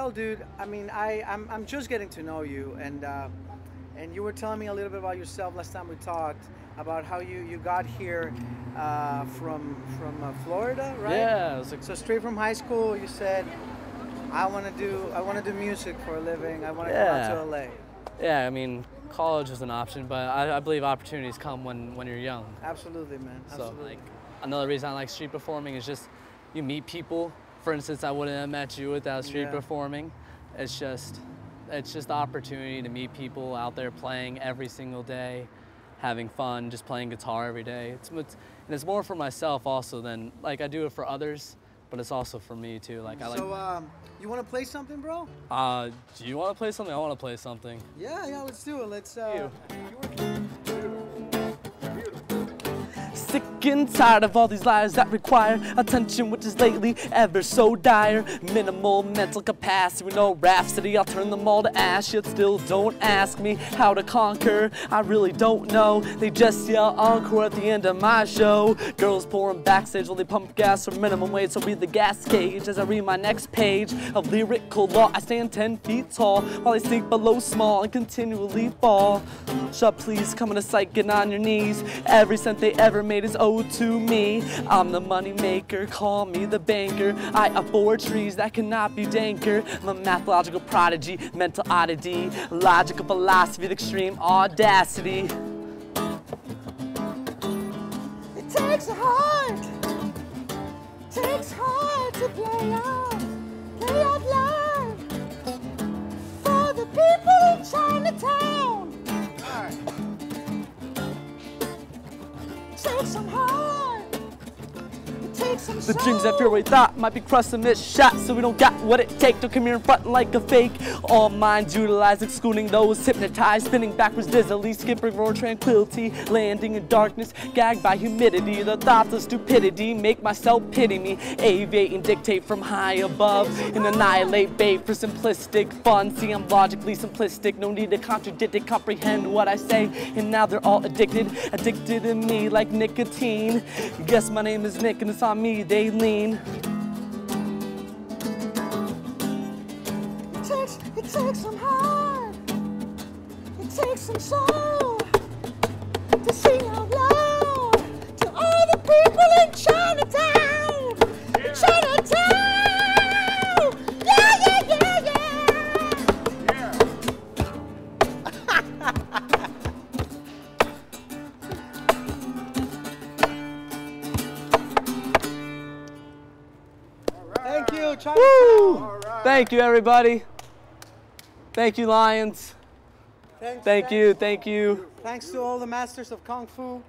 well, dude. I mean, I I'm, I'm just getting to know you, and uh, and you were telling me a little bit about yourself last time we talked about how you you got here uh, from from uh, Florida, right? Yeah, it was like, So straight from high school, you said, I want to do I want to do music for a living. I want to Yeah. come out to LA. yeah. I mean, college is an option, but I, I believe opportunities come when when you're young. Absolutely, man. So Absolutely. like another reason I like street performing is just you meet people. For instance, I wouldn't have met you without street Yeah. performing. It's just it's just the opportunity to meet people out there playing every single day, having fun, just playing guitar every day. It's, it's and it's more for myself also than like I do it for others, but it's also for me too. Like I like. so um, you want to play something, bro? uh, do you want to play something? I want to play something. Yeah, yeah. Let's do it. Let's. Uh, Sick and tired of all these liars that require attention, which is lately ever so dire. Minimal mental capacity with no rhapsody. I'll turn them all to ash, yet still don't ask me how to conquer. I really don't know. They just yell encore at the end of my show. Girls pouring backstage while they pump gas for minimum wage. So read the gas gauge as I read my next page of lyrical law. I stand 10 feet tall while I sink below small and continually fall. Shut please, come in sight, get on your knees. Every cent they ever made is owed to me. I'm the money maker, call me the banker. I afford trees that cannot be danker. I'm a mathological prodigy, mental oddity, logical philosophy, the extreme audacity. It takes a heart, takes heart to play out, play out loud for the people in Chinatown. Takes some some The dreams that fear we thought might be crossing this shot, so we don't got what it take to come here and front like a fake. All minds utilized, excluding those hypnotized, spinning backwards dizzily, skipping roar tranquility, landing in darkness, gagged by humidity. The thoughts of stupidity make myself pity me, aviate and dictate from high above, and annihilate bait for simplistic fun. See, I'm logically simplistic, no need to contradict it, comprehend what I say, and now they're all addicted, addicted to me like nicotine. Guess my name is Nick, and it's on me they lean. It takes, it takes some heart, it takes some soul to sing out Thank you, China. Woo! Thank you, everybody. Thank you, Lions. Thanks, Thank thanks. you, thank you. Thanks to all the masters of Kung Fu.